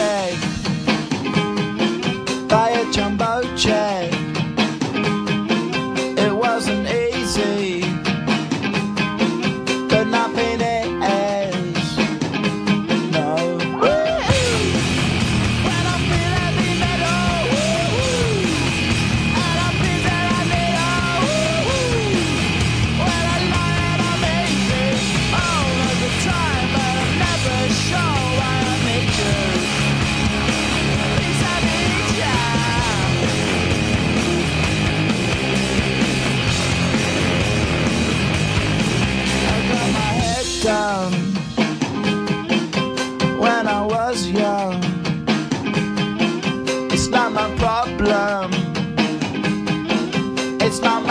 check. it's not